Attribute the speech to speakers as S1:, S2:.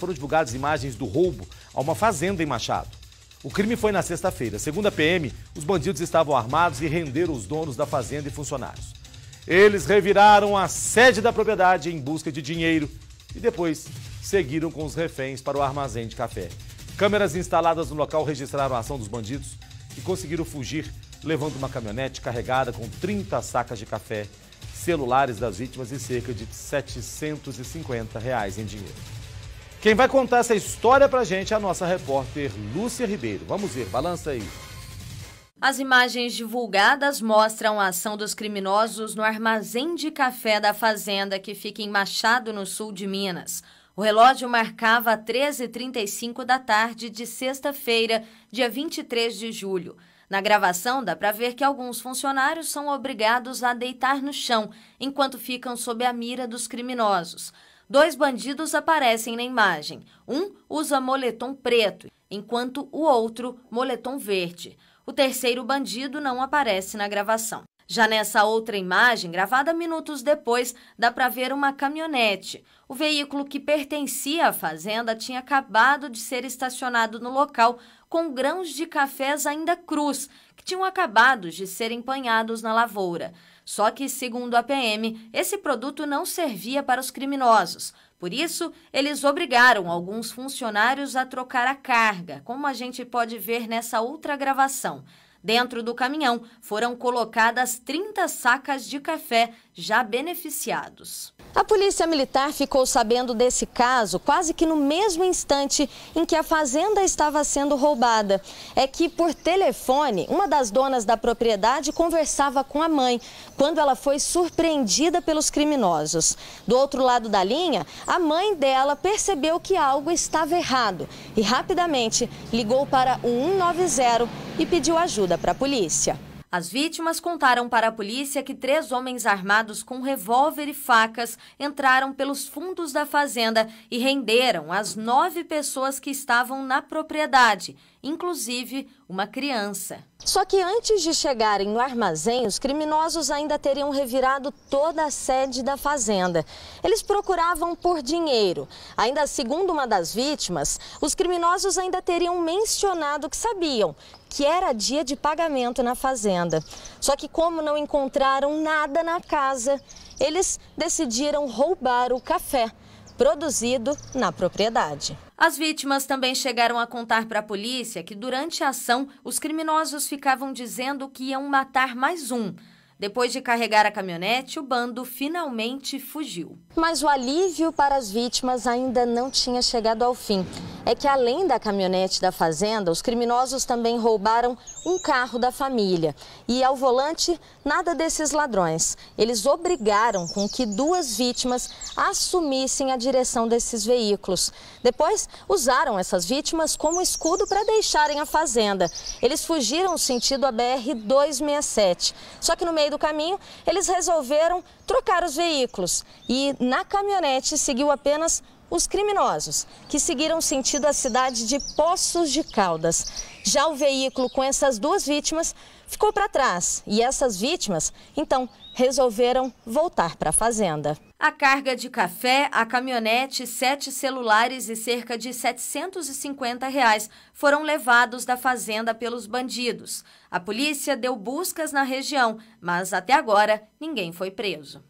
S1: Foram divulgadas imagens do roubo a uma fazenda em Machado. O crime foi na sexta-feira. Segundo a PM, os bandidos estavam armados e renderam os donos da fazenda e funcionários. Eles reviraram a sede da propriedade em busca de dinheiro e depois seguiram com os reféns para o armazém de café. Câmeras instaladas no local registraram a ação dos bandidos que conseguiram fugir levando uma caminhonete carregada com 30 sacas de café, celulares das vítimas e cerca de 750 reais em dinheiro. Quem vai contar essa história pra gente é a nossa repórter Lúcia Ribeiro. Vamos ver, balança aí.
S2: As imagens divulgadas mostram a ação dos criminosos no armazém de café da fazenda que fica em Machado, no sul de Minas. O relógio marcava 13h35 da tarde de sexta-feira, dia 23 de julho. Na gravação, dá para ver que alguns funcionários são obrigados a deitar no chão enquanto ficam sob a mira dos criminosos. Dois bandidos aparecem na imagem. Um usa moletom preto, enquanto o outro moletom verde. O terceiro bandido não aparece na gravação. Já nessa outra imagem, gravada minutos depois, dá para ver uma caminhonete. O veículo que pertencia à fazenda tinha acabado de ser estacionado no local com grãos de cafés ainda crus, que tinham acabado de ser empanhados na lavoura. Só que, segundo a PM, esse produto não servia para os criminosos. Por isso, eles obrigaram alguns funcionários a trocar a carga, como a gente pode ver nessa outra gravação. Dentro do caminhão foram colocadas 30 sacas de café já beneficiados.
S3: A Polícia Militar ficou sabendo desse caso quase que no mesmo instante em que a fazenda estava sendo roubada. É que, por telefone, uma das donas da propriedade conversava com a mãe quando ela foi surpreendida pelos criminosos. Do outro lado da linha, a mãe dela percebeu que algo estava errado e rapidamente ligou para o 190 e pediu ajuda para a polícia.
S2: As vítimas contaram para a polícia que três homens armados com revólver e facas entraram pelos fundos da fazenda e renderam as nove pessoas que estavam na propriedade, inclusive uma criança.
S3: Só que antes de chegarem no armazém, os criminosos ainda teriam revirado toda a sede da fazenda. Eles procuravam por dinheiro. Ainda segundo uma das vítimas, os criminosos ainda teriam mencionado que sabiam que era dia de pagamento na fazenda. Só que como não encontraram nada na casa, eles decidiram roubar o café produzido na propriedade.
S2: As vítimas também chegaram a contar para a polícia que durante a ação os criminosos ficavam dizendo que iam matar mais um. Depois de carregar a caminhonete, o bando finalmente fugiu.
S3: Mas o alívio para as vítimas ainda não tinha chegado ao fim é que além da caminhonete da fazenda, os criminosos também roubaram um carro da família. E ao volante, nada desses ladrões. Eles obrigaram com que duas vítimas assumissem a direção desses veículos. Depois, usaram essas vítimas como escudo para deixarem a fazenda. Eles fugiram sentido a BR-267. Só que no meio do caminho, eles resolveram trocar os veículos. E na caminhonete seguiu apenas os criminosos, que seguiram sentido a cidade de Poços de Caldas. Já o veículo com essas duas vítimas ficou para trás e essas vítimas, então, resolveram voltar para a fazenda.
S2: A carga de café, a caminhonete, sete celulares e cerca de 750 reais foram levados da fazenda pelos bandidos. A polícia deu buscas na região, mas até agora ninguém foi preso.